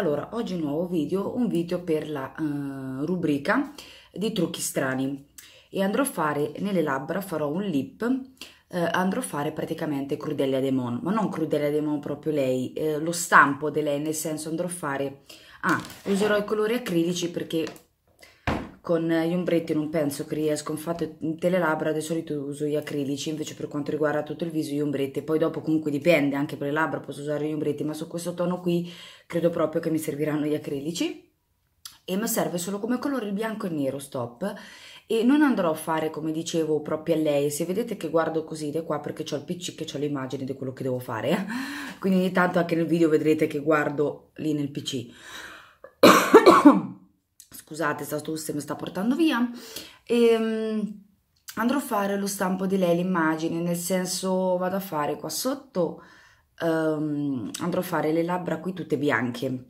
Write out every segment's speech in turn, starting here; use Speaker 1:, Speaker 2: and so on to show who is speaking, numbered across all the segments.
Speaker 1: Allora, oggi nuovo video, un video per la uh, rubrica di trucchi strani. E andrò a fare nelle labbra, farò un lip, uh, andrò a fare praticamente Crudelia Demon, ma non Crudelia Demon proprio lei, uh, lo stampo di lei, nel senso andrò a fare, ah, userò i colori acrilici perché con gli ombretti non penso che riesco, infatti tutte le labbra di solito uso gli acrilici, invece per quanto riguarda tutto il viso gli ombretti, poi dopo comunque dipende, anche per le labbra posso usare gli ombretti, ma su questo tono qui credo proprio che mi serviranno gli acrilici. E mi serve solo come colore il bianco e il nero, stop, e non andrò a fare come dicevo proprio a lei, se vedete che guardo così da qua perché ho il pc che ho l'immagine di quello che devo fare, quindi ogni tanto anche nel video vedrete che guardo lì nel pc scusate sta tosse mi sta portando via e um, andrò a fare lo stampo di lei l'immagine nel senso vado a fare qua sotto um, andrò a fare le labbra qui tutte bianche.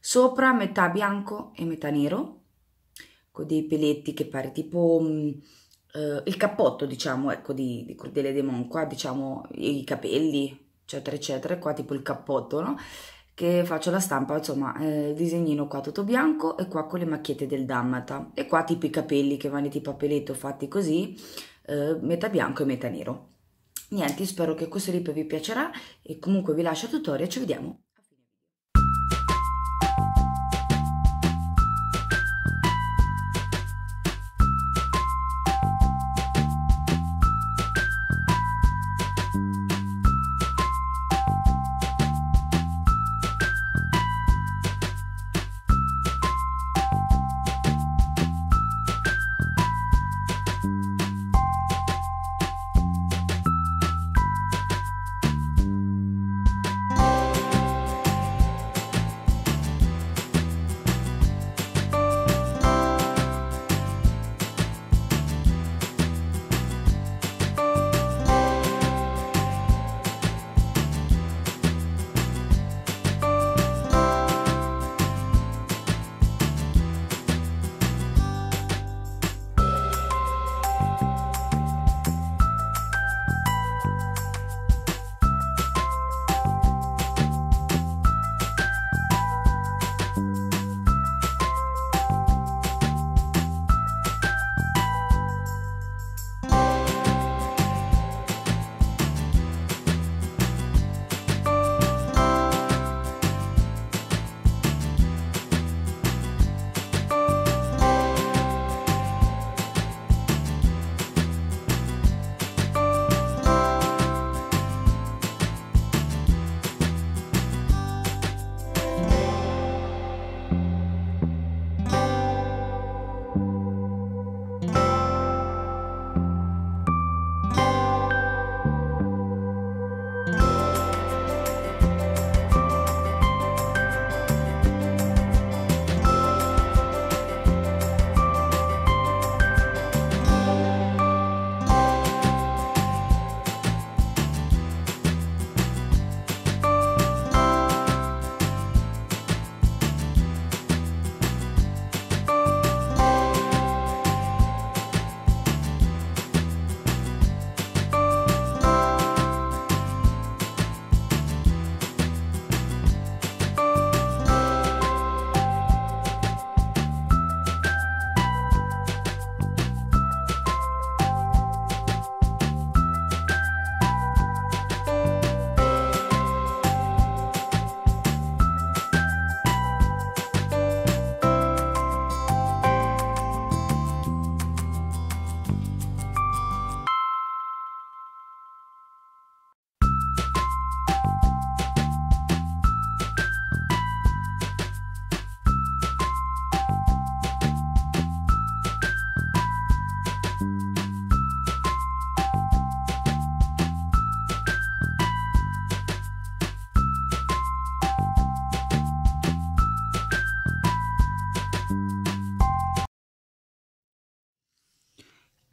Speaker 1: Sopra metà bianco e metà nero con dei peletti che pare tipo um, uh, il cappotto diciamo ecco di, di Cordelia Demon qua diciamo i capelli eccetera eccetera qua tipo il cappotto no che faccio la stampa, insomma, eh, disegnino qua tutto bianco e qua con le macchiette del dammata e qua tipo i capelli che vanno tipo a peletto fatti così, eh, metà bianco e metà nero. Niente, spero che questo video vi piacerà e comunque vi lascio il tutorial, ci vediamo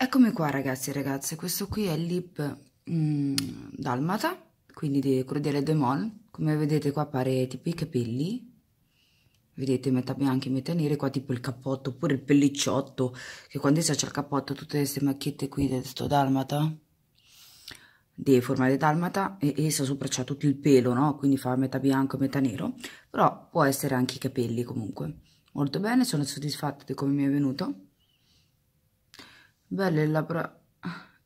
Speaker 1: Eccomi qua ragazzi e ragazze, questo qui è il lip mm, dalmata, quindi di Crudele Demol, come vedete qua appare tipo i capelli, vedete metà bianchi e metà neri, qua tipo il cappotto, oppure il pellicciotto, che quando si c'è il cappotto, tutte queste macchiette qui di sto dalmata, di formale dalmata e essa sopra c'ha tutto il pelo, no? Quindi fa metà bianco e metà nero, però può essere anche i capelli comunque. Molto bene, sono soddisfatta di come mi è venuto. Belle le labbra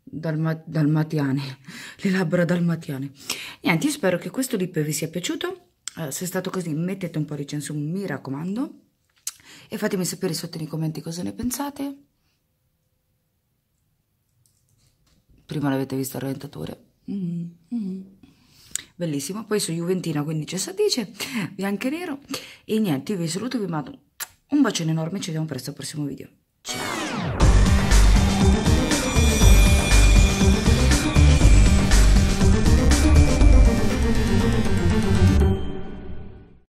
Speaker 1: dalma, dalmatiane, le labbra dalmatiane. Niente, io spero che questo lip vi sia piaciuto. Uh, se è stato così mettete un po' di recensione, mi raccomando. E fatemi sapere sotto nei commenti cosa ne pensate. prima l'avete visto al rentatore mm -hmm. bellissimo poi su Juventina quindi c'è Sadice bianco e nero e niente io vi saluto vi mando un bacione enorme ci vediamo presto al prossimo video